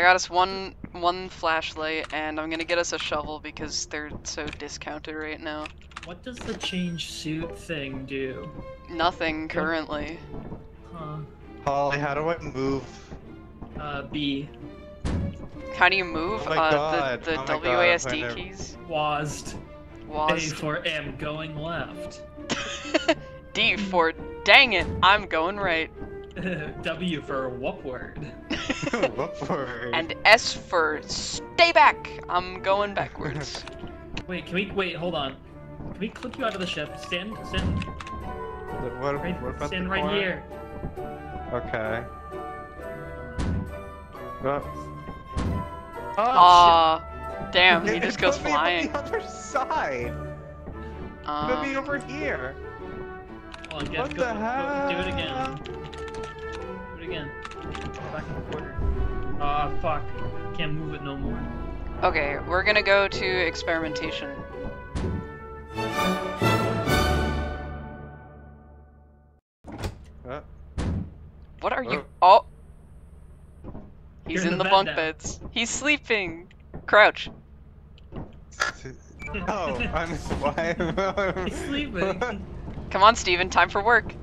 I got us one one flashlight, and I'm gonna get us a shovel because they're so discounted right now. What does the change suit thing do? Nothing currently. Huh. Holly, how do I move? Uh, B. How do you move? Oh my uh, God. the the Oh my God, WASD I never- keys. WASD. A WASD. for M going left. D for dang it, I'm going right. w for whoop word. what word? And S for stay back, I'm going backwards. Wait, can we wait? Hold on. Can we clip you out of the ship? Stand, stand, what, right, what about stand the right corner? here. Okay. Oh. Oh, Aw, damn, he just goes put me on the other side. Put me Um, over here. Hold on, get, What go, the go- hell? do it again. Do it again. Back in the corner. Ah, fuck. Can't move it no more. okay, we're gonna go to experimentation. Uh, What are you? Oh. He's You're in the bed bunk now. beds. He's sleeping. Crouch. oh, I'm why? He's sleeping. Come on, Stephen, time for work.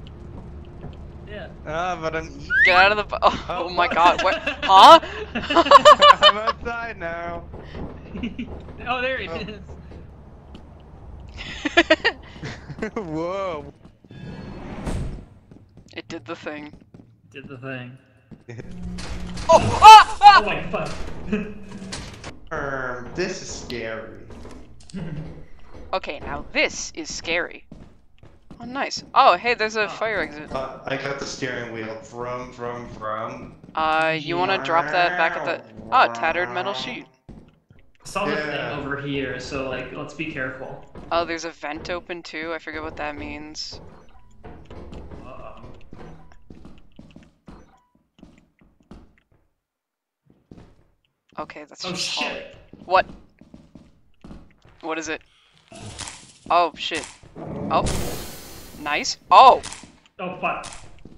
Yeah. Ah, but I'm eating. Get out of the. Oh, Oh, my? God! What? Huh? I'm outside now. oh, there he Oh. is. Whoa. it did the thing. Did the thing. Oh! Ah! Oh ah! my fuck. Um, this is scary. Okay, now this is scary. Oh, nice. Oh, hey, there's a Oh. fire exit. Uh, I got the steering wheel. Vroom, vroom, vroom. Uh, you want to drop that back at the? Oh, tattered metal sheet. saw the Yeah. thing over here, so like, let's be careful. Oh, there's a vent open too. I forget what that means. Uh, Okay, that's oh just Holly. shit! What? What is it? Oh shit. Oh. Nice. Oh, Oh fuck!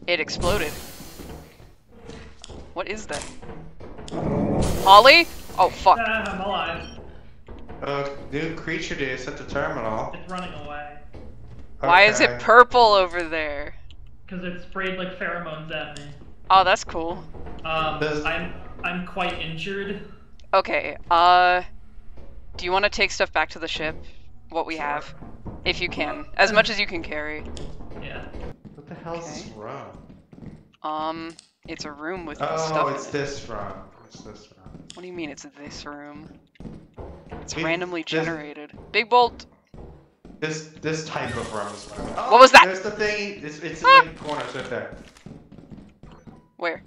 it exploded. What is that? Holly? Oh fuck. Ah, I'm alive. Oh, new creature to set the terminal. It's running away. Why is it purple over there? Cause it sprayed like pheromones at me. Oh, that's cool. Um, Does- I'm I'm quite injured. Okay, uh, do you want to take stuff back to the ship? What we have? If you can. As much as you can carry. Yeah. What the hell is this Okay. room? Um, it's a room with Oh, stuff it's in it. this room. It's this room. What do you mean it's this room? It's We- randomly this- generated. Big bolt! This this type of room is what. Oh, What was that? There's the thing. It's it's Ah! in the corners right there. Where?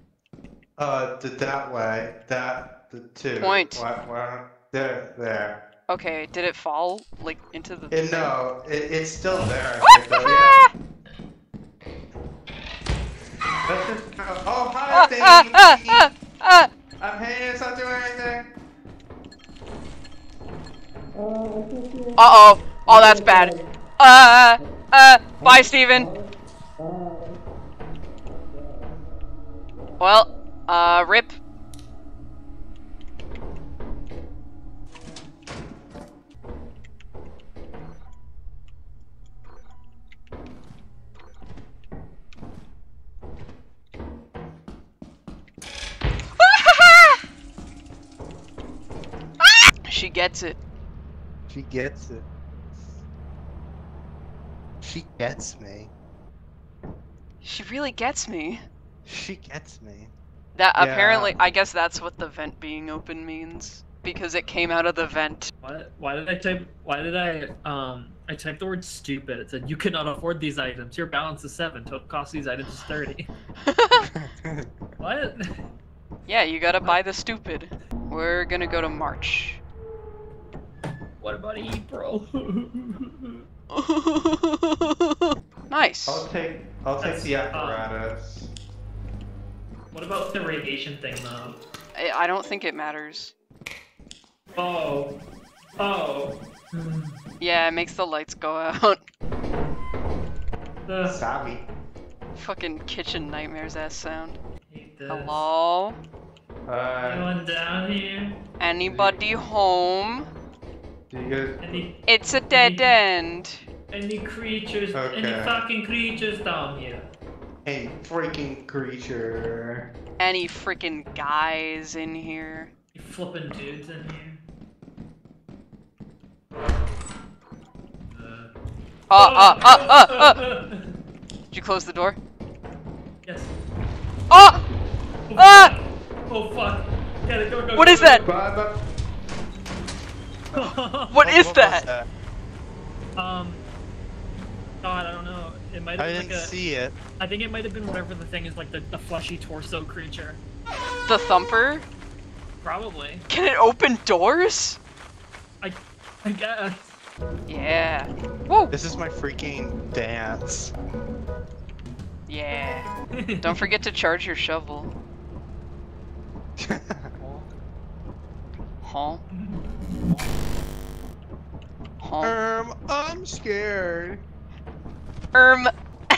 Uh, the, that way. That the two. Point. What? What? There. There. Okay, did it fall, like, into the It, no, it, it's still there. I think, though, yeah. Let's just go. Oh, hi, Ah! I'm hanging. It's not doing anything. Uh-oh. Oh, that's bad. Uh, uh, bye, Stephen. Well, uh, rip. She gets it. She gets it. She gets me. She really gets me. She gets me. That Yeah. apparently, I guess that's what the vent being open means because it came out of the vent. Why, why did I type? Why did I um? I typed the word stupid. It said you cannot afford these items. Your balance is seven. Total cost of these items is thirty. what? yeah, you gotta buy the stupid. We're gonna go to March. What about April? nice. I'll take. I'll take That's, the uh, apparatus. what about the radiation thing though? I, I don't think it matters. Oh. Oh. Yeah, it makes the lights go out. The Savvy. Fucking kitchen nightmares ass sound. Hello? Uh, Anyone down here? Anybody home? Do you guys? Any It's a dead end. any creatures? Any fucking creatures down here? Any freaking creature. Any freaking guys in here? You flipping dudes in here? Uh. Uh, uh, uh, uh, uh. Did you close the door? Yes. Oh! Oh, Ah! fuck. Oh fuck! Get it, go, go, What go, is go, that? Bye, bye. go. What is was that? um. God, I don't know. It might have I been didn't like a. see it. I think it might have been whatever the thing is, like the, the fleshy torso creature. The thumper? Probably. Can it open doors? I, I guess. Yeah. Whoa! This is my freaking dance. Yeah. Don't forget to charge your shovel. Huh? Huh? um, I'm scared. Erm,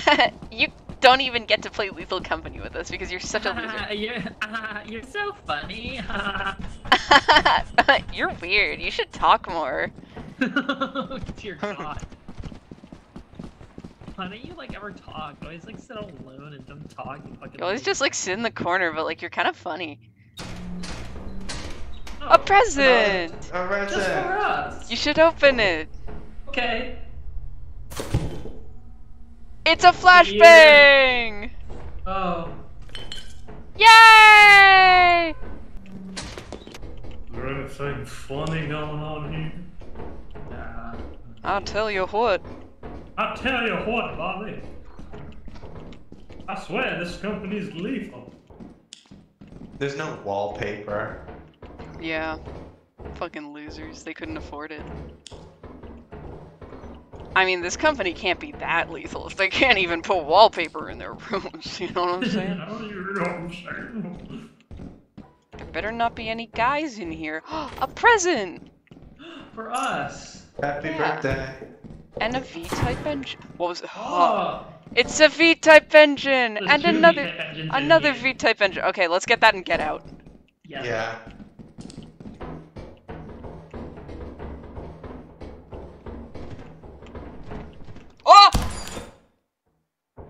you don't even get to play Lethal Company with us because you're such a loser. you're, uh, you're so funny. you're weird. You should talk more. Dear God. Why don't you like ever talk? You always like sit alone and don't talk. You fucking. You always loser. just like sit in the corner, but like you're kind of funny. A present! A Just for present. us. You should open it. Okay. It's a flashbang! Oh. Yay! Is there anything funny going on here? Nah. I'll tell you what. I'll tell you what, Bobby. I swear this company's lethal. There's no wallpaper. Yeah. Fucking losers. They couldn't afford it. I mean, this company can't be that lethal if they can't even put wallpaper in their rooms. You know what I'm saying? know what I'm saying? there better not be any guys in here. a present! For us. Happy Yeah. birthday. And a V-type engine. What was it? Oh. It's a V-type engine! There's And another V-type engines another. V-type engine. Okay, let's get that and get out. Yes. Yeah.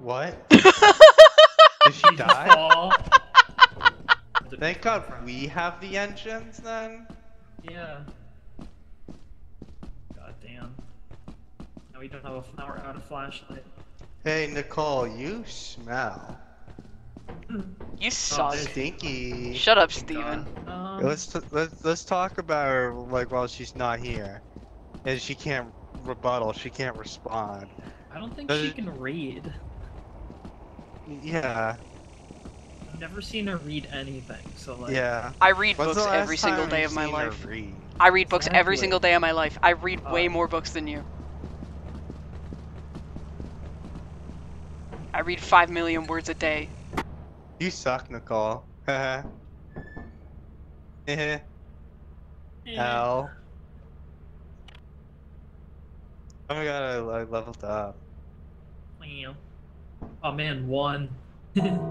What? Did she die? Thank God we have the engines then. Yeah. God damn. Now we don't have a now we're out of flashlight. Hey Nicole, you smell You suck. there's- stinky. Shut up, Stephen. Um, Let's t- let's let's talk about her like while she's not here, and she can't rebuttal. She can't respond. I don't think Does she it- can read. Yeah, I've never seen her read anything, so like. yeah. I read When's books every single day of my life. read? I read books every single day of my life. I read uh, way Oh. more books than you. I read 5 million words a day. You suck, Nicole. Heh. Heh. Eh. eh. eh. Oh my god, I, I leveled up. Meow. Oh man, one.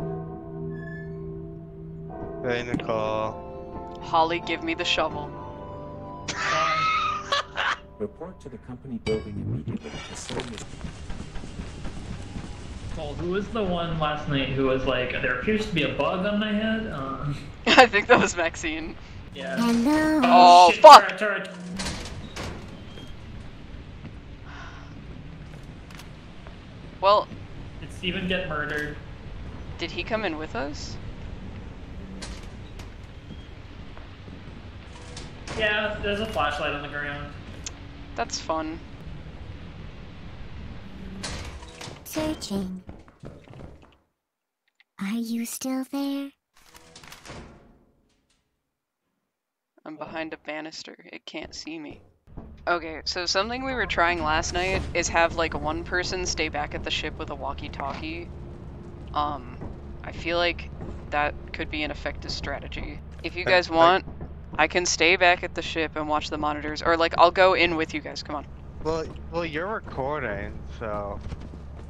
Hey, Nicole. Holly, give me the shovel. Report to the company building immediately. The same Well, who was the one last night who was like, there appears to be a bug on my head? Uh, I think that was Maxine. yeah. Hello. Oh, shit, fuck! turret, turret. Well, Did Stephen get murdered? did he come in with us? Yeah, there's a flashlight on the ground. That's fun. Searching. Are you still there? I'm behind a banister. It can't see me. Okay, so something we were trying last night is have like one person stay back at the ship with a walkie-talkie. Um, I feel like that could be an effective strategy. If you guys want, I can stay back at the ship and watch the monitors, or like I'll go in with you guys. Come on. Well, well, you're recording, so.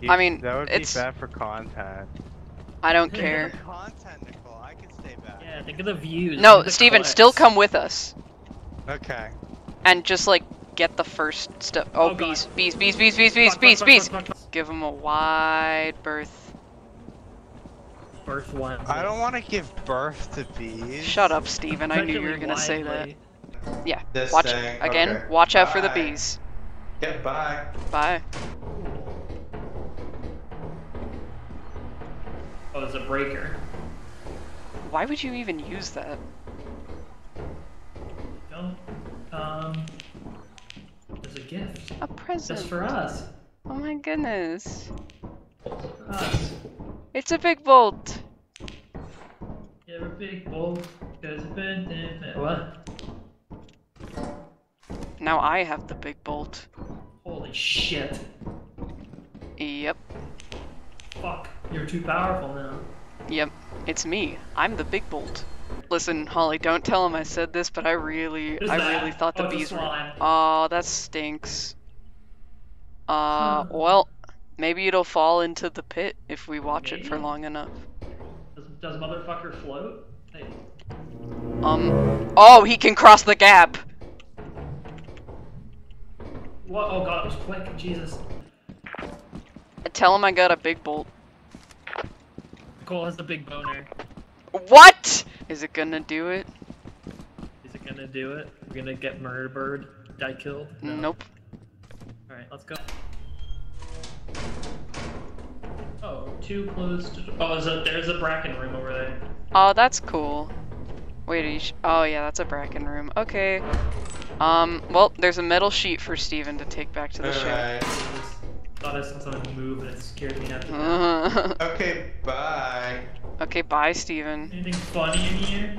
you- I mean, that would it's- be bad for content. I don't care. Content, Nicole, I can stay stay back. Yeah, think of the views. No, think of the Stephen, still come with us. Okay. And just, like, get the first step. Oh, Oh, bees, bees, bees, bees, bees, bees, bees, bees. Give them a wide berth. Birth one. I don't want to give birth to bees. Shut up, Stephen. I knew you were gonna say that. Yeah, This watch thing, again. okay. Watch out for the bees. Yeah, bye. Bye. Oh, there's a breaker. Why would you even use that? Don't. Um. A gift. A present. Just for us. Oh my goodness. Us. It's a big bolt. Yeah, we're big bold. Cause it's. What? Now I have the big bolt. Holy shit. Yep. Fuck. You're too powerful now. Yep. It's me. I'm the big bolt. Listen, Holly, don't tell him I said this, but I really, What is I that? really thought the Oh, bees were. slime. Oh, that stinks. Uh, well, maybe it'll fall into the pit if we watch it for long enough. Does, does motherfucker float? Hey. Um, oh, he can cross the gap. What? Oh god, it was quick. Jesus. I Tell him I got a big bolt. Cole has the big boner. What? Is it gonna do it? Is it gonna do it? We're gonna get murder bird. Die killed? No. Nope. Alright, let's go. Oh, too close to. Oh, there's a, there's a bracken room over there. Oh, that's cool. Wait, are you sh- oh yeah, that's a bracken room. Okay. Um, well, there's a metal sheet for Stephen to take back to the ship. Alright. Just thought I saw something move and it scared me after that. Uh-huh. Okay, bye. Okay, bye, Stephen. Anything funny in here?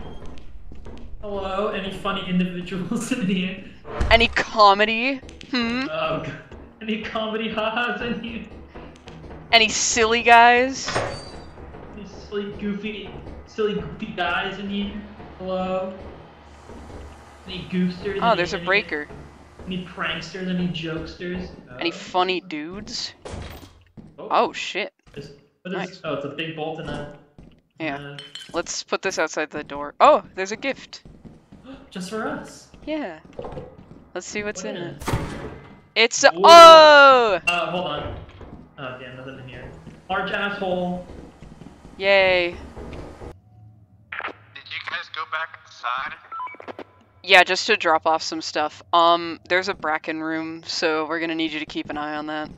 Hello? Any funny individuals in here? Any comedy? Hmm? Oh, God. Any comedy ha-has in here? Any silly guys? Any silly, goofy, silly, goofy guys in here? Hello? Any goofsters? Oh, any- there's a breaker. Any pranksters? Any jokesters? Any Uh, funny dudes? Oh shit. is- what is- nice. Oh, it's a big bolt and a. Yeah. and Let's put this outside the door. Oh, there's a gift. just for us. Yeah. Let's see what's What in is- it. It's a- Ooh. oh! Uh, hold on. Oh, yeah, nothing in here. Large asshole. Yay. Did you guys go back inside? Yeah, just to drop off some stuff. Um, there's a bracken room, so we're gonna need you to keep an eye on that.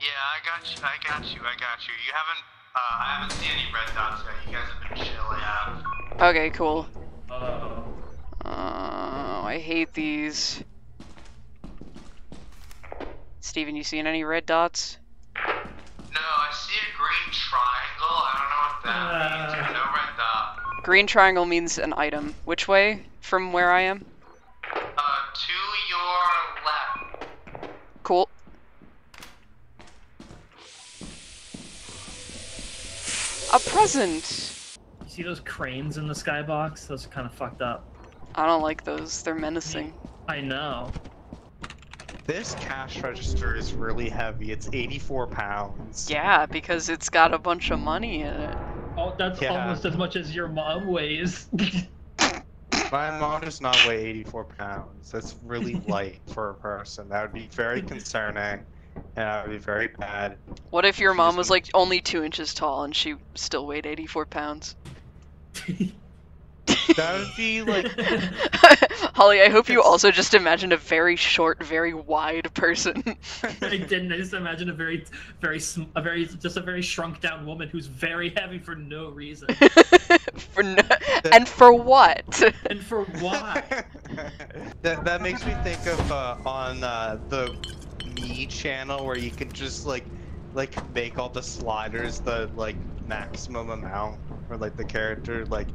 Yeah, I got you. I got you. I got you. You haven't. Uh, I haven't seen any red dots yet. You guys have been chilling out. Okay, cool. Uh-oh. Oh, I hate these. Stephen, you seen any red dots? No, I see a green triangle. I don't know what that means. Uh. but No red dot. Green triangle means an item. Which way from where I am? Uh, to your left. Cool. A present! You see those cranes in the skybox? Those are kind of fucked up. I don't like those. They're menacing. I know. This cash register is really heavy. It's 84 pounds. Yeah, because it's got a bunch of money in it. Oh, that's Yeah. almost as much as your mom weighs. My mom does not weigh 84 pounds. That's really light for a person. That would be very concerning. And that would be very bad. What if your mom was like only two inches tall and she still weighed 84 pounds? That would be like Holly, I hope you also just imagined a very short, very wide person. I didn't. I just imagine a very, very, a very, just a very shrunk down woman who's very heavy for no reason. for no- and for what? and for what? that, that makes me think of uh, on uh, the channel where you can just like like make all the sliders the like maximum amount for like the character like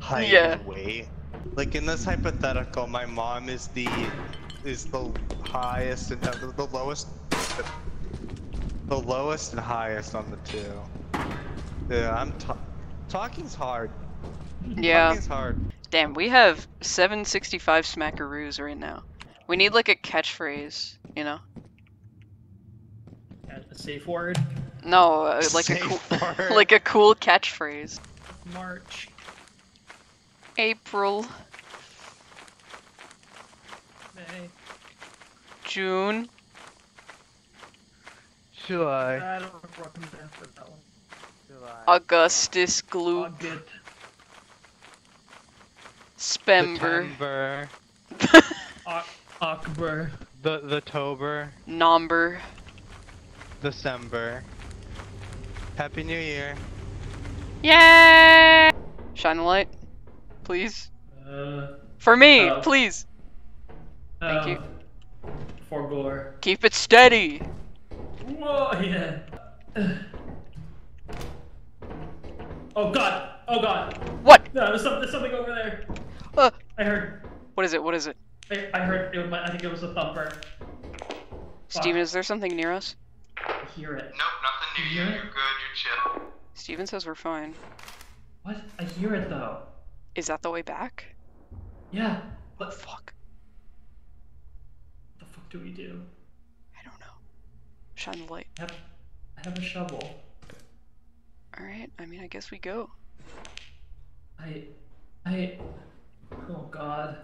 height Yeah. and weight. Like in this hypothetical, my mom is the is the highest and uh, the, the lowest the lowest and highest on the two. Yeah, I'm ta- talking's hard. yeah. Talking's hard. Damn, we have 765 smackaroos right now. We need like a catchphrase, you know? A safe word. No, uh, like a cool, like a cool catchphrase. March. April, May. June, July. I don't remember what comes after that one. July. Augustus, Gloop, August. Spember, September. Ak- The the Tober. Nomber. December. Happy New Year. Yay! Shine the light, please. Uh, For me, Oh. please. Thank you. uh, For gore. Keep it steady. Whoa, yeah. Oh god! Oh god! What? No, there's, some, there's something over there. Uh, I heard. what is it? What is it? I, I heard. It was, I think it was a thumper. Stephen, is there something near us? I hear it. Nope, nothing new. You're, Yeah. you're good. You're chill. Stephen says we're fine. What? I hear it though. Is that the way back? Yeah. What the Fuck. What the fuck do we do? I don't know. Shine the light. I have, I have a shovel. Alright, I mean, I guess we go. I, I. Oh god.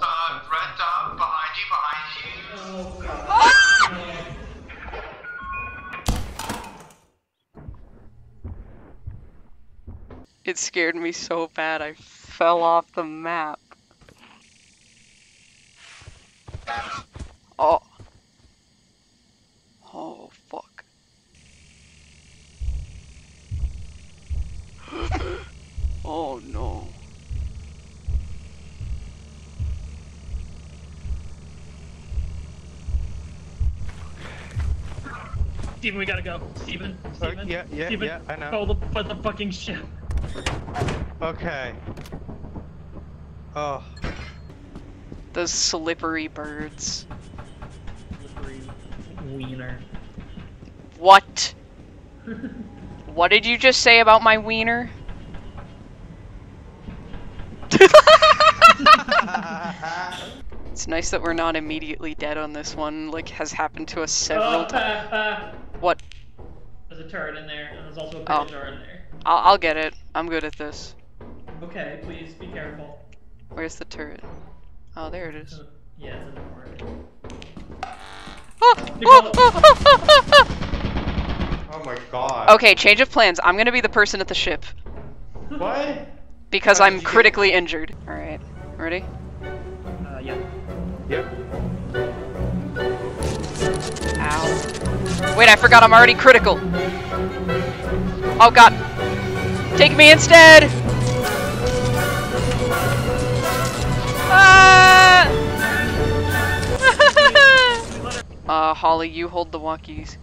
Uh, red dot behind you, behind you. God. It scared me so bad I fell off the map. Oh, fuck. oh no. Stephen, we gotta go. Stephen, Stephen. yeah, yeah, Stephen, yeah, I know. Follow the, follow the fucking ship. Okay. Oh. Those slippery birds. Slippery wiener. What? What did you just say about my wiener? It's nice that we're not immediately dead on this one, like has happened to us several Oh, times. What? There's a turret in there, and there's also a Oh. jar in there. I'll, I'll get it. I'm good at this. Okay, please be careful. Where's the turret? Oh, there it is. Yeah, it's in the corner. They call it- ah. Oh my god. Okay, change of plans. I'm gonna be the person at the ship What? because How I'm you get- critically injured. All right, ready? Uh, yeah. Yep. Ow. Wait, I forgot I'm already critical. Oh god. Take me instead! Ah! uh, Holly, you hold the wonkies.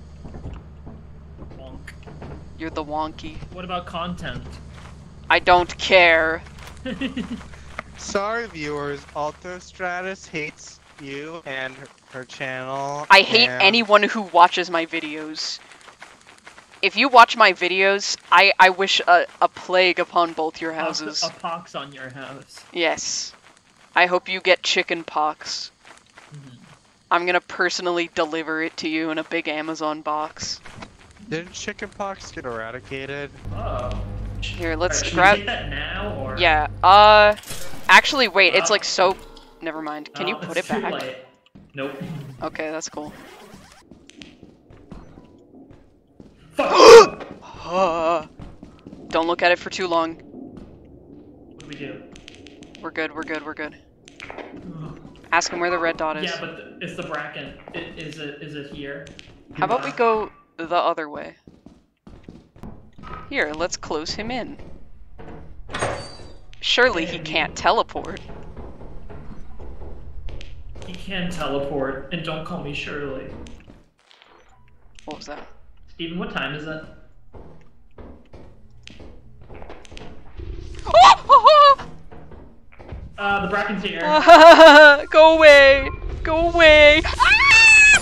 Bonk. You're the wonky. What about content? I don't care. Sorry, viewers. Alto Stratus hates you and her, her channel. I hate and- anyone who watches my videos. If you watch my videos, I, I wish a, a plague upon both your houses. A pox on your house. Yes. I hope you get chicken pox. Mhm. I'm gonna personally deliver it to you in a big Amazon box. Didn't chicken pox get eradicated? Oh. Here, let's Alright, should grab. that now or? Yeah. Uh. Actually, wait. It's Uh, like so. Never mind. Can you Oh, put it back? Nope. Okay, that's cool. Fuck! Uh, don't look at it for too long. what do we do? We're good. We're good. We're good. Ask him where the red dot is. Yeah, but it's the bracken. I is it is it here? How about we go the other way? Here, let's close him in. Surely he can't teleport. He can teleport, and don't call me Shirley. What was that? Stephen, what time is it? Uh, the bracken's here. Go away! Go away! Ah!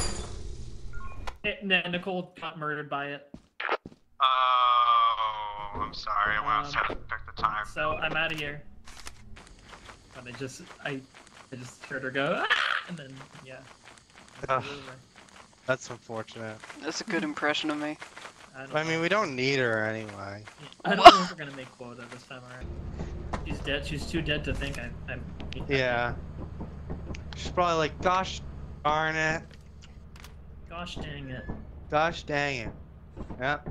Eh, N- Nicole got murdered by it. Oh, I'm sorry. I went Um, outside to pick the time. So I'm out of here. And I just I I just heard her go "Ah!" and then yeah. Ugh. That's unfortunate. That's a good impression of me. I, don't I mean, we don't need her anyway. I don't know if we're gonna make quota this time around. She's dead. She's too dead to think I. I'm. Yeah. She's probably like, gosh darn it. Gosh dang it. Gosh dang it. Yep.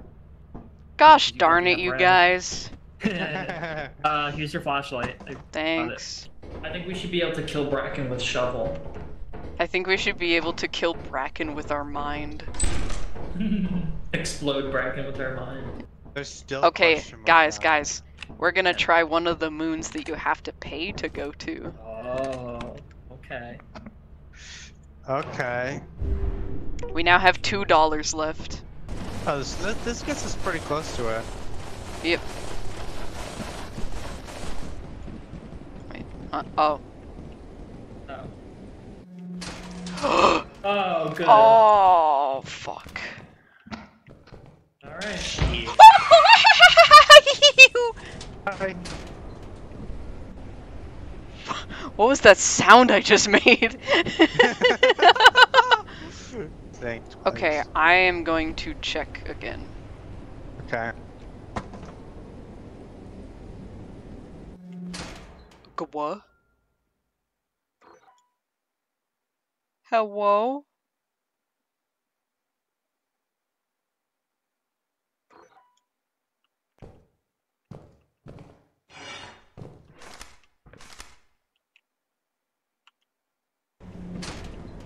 Gosh You darn it, you red. guys. uh, here's your flashlight. I, Thanks. I think we should be able to kill Bracken with shovel. I think we should be able to kill Bracken with our mind. Explode Bracken with our mind. There's still Okay, guys, guys. We're gonna try one of the moons that you have to pay to go to. Oh, okay. Okay. We now have two dollars left. Oh, this, this gets us pretty close to it. Yep. Uh, oh. Oh. oh, good. oh, fuck. Alright. Hi. what was that sound I just made? Okay. I am going to check again. Okay. G- Hello?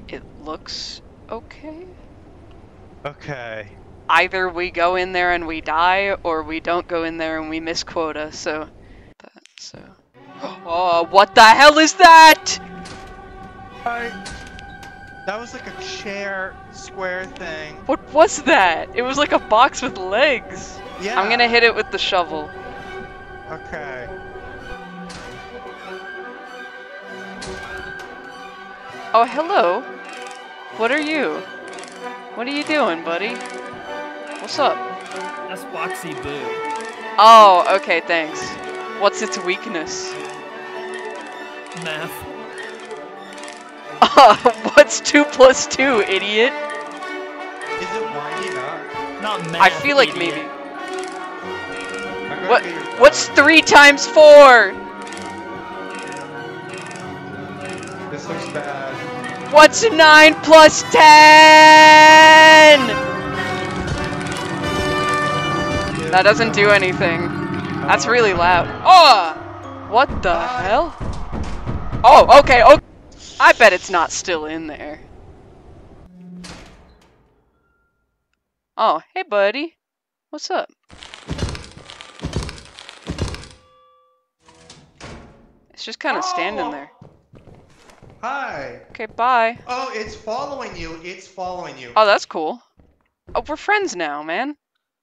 It looks okay. Okay. Either we go in there and we die, or we don't go in there and we miss quota, so... That, so... Oh, what the hell is that?! Hi. That was like a chair square thing. What was that? It was like a box with legs. Yeah. I'm gonna hit it with the shovel. Okay. Oh, hello. What are you? What are you doing, buddy? What's up? That's Boxy Boo. Oh, okay, thanks. What's its weakness? Math. What's 2 plus 2, idiot? Is it winding up? Not math. I feel like idiot. maybe. What? What's 3 times 4? This looks bad. What's 9 plus 10? That doesn't do anything. That's really loud. Oh! What the hell? Oh, okay, okay. I bet it's not still in there. Oh, hey buddy. What's up? It's just kind of standing Oh. there. Hi. Okay, bye. Oh, it's following you. It's following you. Oh, that's cool. Oh, we're friends now, man.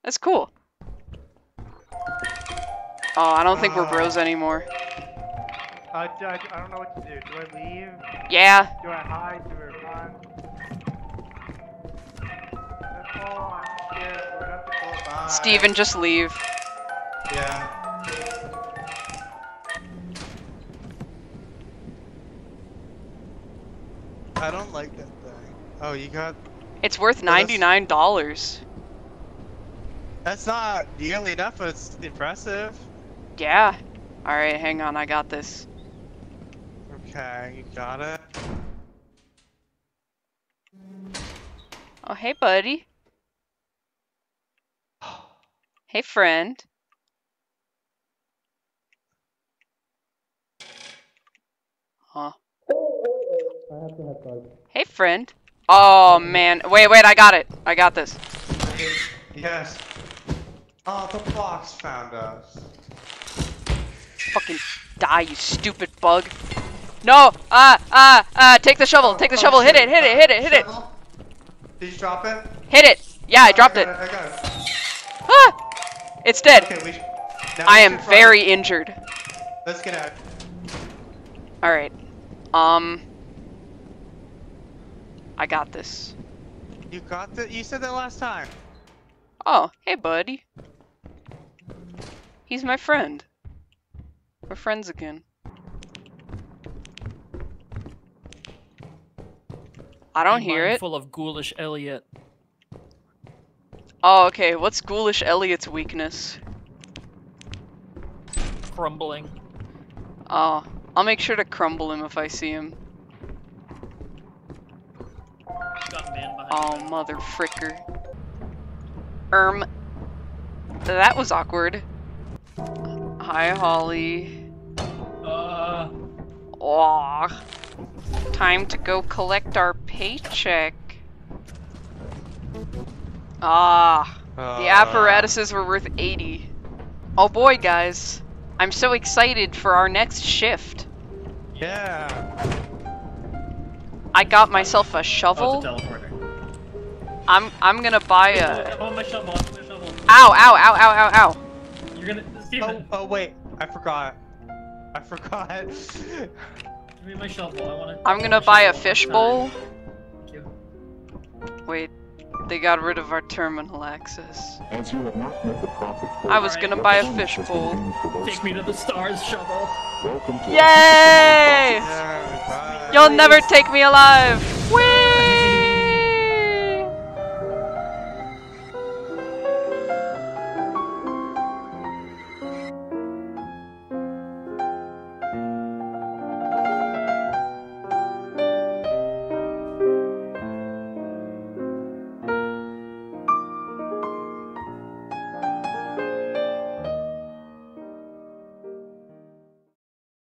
That's cool. Oh, I don't think we're ah. bros anymore. Uh, I, I don't know what to do. Do I leave? Yeah. Do I hide? Do I run? That's all. I'm scared. We're gonna have to go. Bye. Stephen, just leave. Yeah. I don't like that thing. Oh, you got. It's worth $99. That's not nearly enough, but it's impressive. Yeah. Alright, hang on, I got this. Okay, you got it. Oh, hey, buddy. Hey, friend. Huh. Hey, friend. Oh, man. Wait, wait, I got it. I got this. Yes. Oh, the box found us. Fucking die, you stupid bug. No! Ah! Ah! Ah! Take the shovel! Take the shovel! Hit it! Hit it! Hit it! Hit it! Did you drop it? Hit it! Yeah, I dropped it. I got it. Ah! It's dead. I am very injured. Let's get out. Alright. Um. I got this. You got the. You said that last time. Oh, hey, buddy. He's my friend. We're friends again. I don't hear it. Full of ghoulish Elliot. Oh, okay. What's Ghoulish Elliot's weakness? Crumbling. Oh, I'll make sure to crumble him if I see him. Got man behind Oh, mother fricker. Erm. That was awkward. Hi, Holly. Uh, Aw. Time to go collect our paycheck. Ah, the Uh, apparatuses were worth 80. Oh boy, guys. I'm so excited for our next shift. Yeah. I got myself a oh, shovel. it's a teleporter. I'm I'm gonna buy a. a. I want my shovel. My shovel. Ow! Ow! Ow! Ow! Ow! Ow! You're gonna Oh, Stephen, oh wait, I forgot. I forgot. give me my shovel. I want to. I'm gonna buy a fishbowl. Thank you. Wait, they got rid of our terminal access. As you have not met the profit I was Alright. gonna buy a bonus has fishbowl. used for those Take me to the stars, shovel. Welcome to Yay! Yeah. You'll never take me alive!